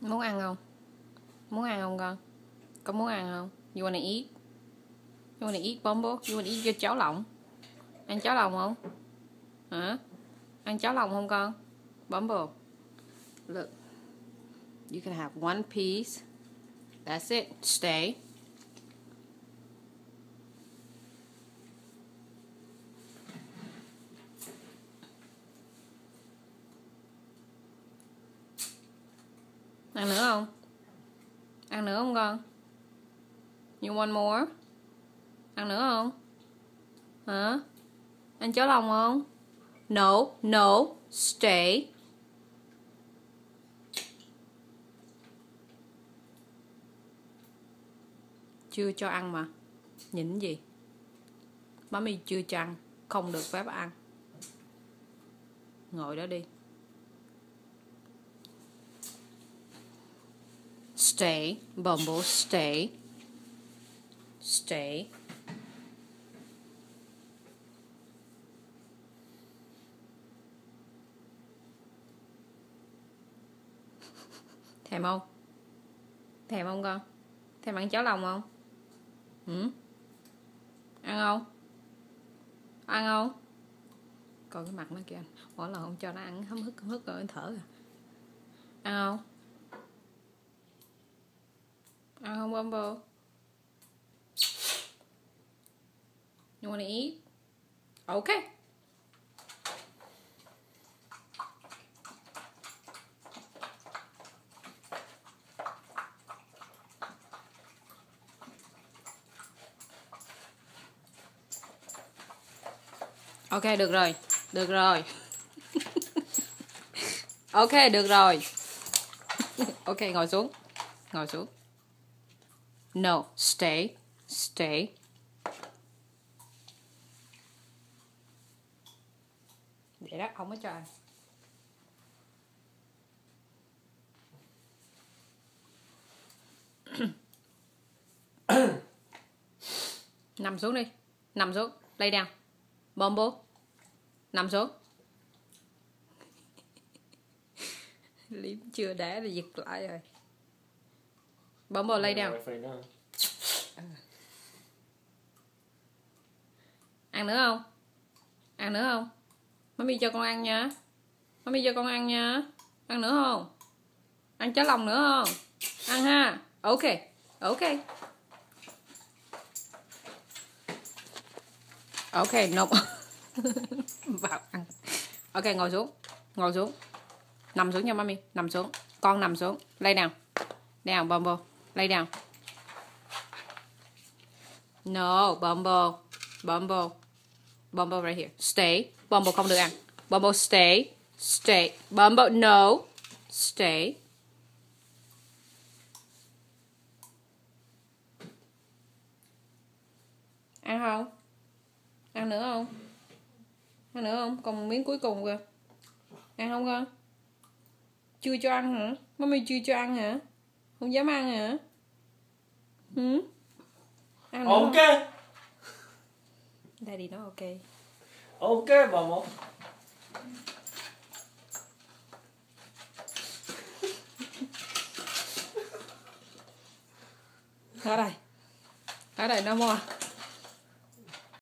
Muốn ăn không? Muốn ăn không con? Có muốn ăn không? You wanna eat? You wanna eat, Bumble? You wanna eat your cháo lòng? Ăn cháo lòng không? Hả? Ăn cháo lòng không con? Bumble. Look. You can have one piece. That's it. Stay. Ăn nữa không? Ăn nữa không con? You want more? Ăn nữa không? Hả? Ăn cháo lòng không? No, no, stay. Chưa cho ăn mà. Nhìn gì? Mami chưa cho ăn, không được phép ăn. Ngồi đó đi. Stay, Bumble, stay. Stay. Thèm không? Thèm không con? Thèm ăn cháo lòng không? Ừ? Ăn không? Ăn không? Coi cái mặt nó kìa Mỗi lần không cho nó ăn hấm hức hấm hức rồi nó thở rồi Ăn không? Ăn không You want to eat? Okay. Ok, được rồi. Được rồi. ok, được rồi. ok, ngồi xuống. Ngồi xuống. No, stay. Stay. để đó, không có cho ăn. nằm xuống đi. Nằm xuống. Lay down. bombo Nằm xuống. Liếm chưa đá thì giật lại rồi. Bumble lay down. Ăn nữa không? Ăn nữa không? Mami cho con ăn nha. Mami cho con ăn nha. Ăn nữa không? Ăn cháo lòng nữa không? Ăn ha. Ok. Ok. Ok, no. Vào ăn. Ok, ngồi xuống. Ngồi xuống. Nằm xuống nha mami. Nằm xuống. Con nằm xuống. Lay down. Down, Bumble. Lay down. No, Bumble. Bumble. Bumble right here. Stay. Bumble không được ăn. Bumble stay. Stay. Bumble no. Stay. Ăn không? Ăn nữa không? Ăn nữa không? Còn một miếng cuối cùng kìa. Ăn không con? Chưa cho ăn hả? Mommy chưa cho ăn hả? Không dám ăn hả? Ăn nữa không? Ok. Daddy nói ok. Ok bà một. Ở đây. Ở đây no more.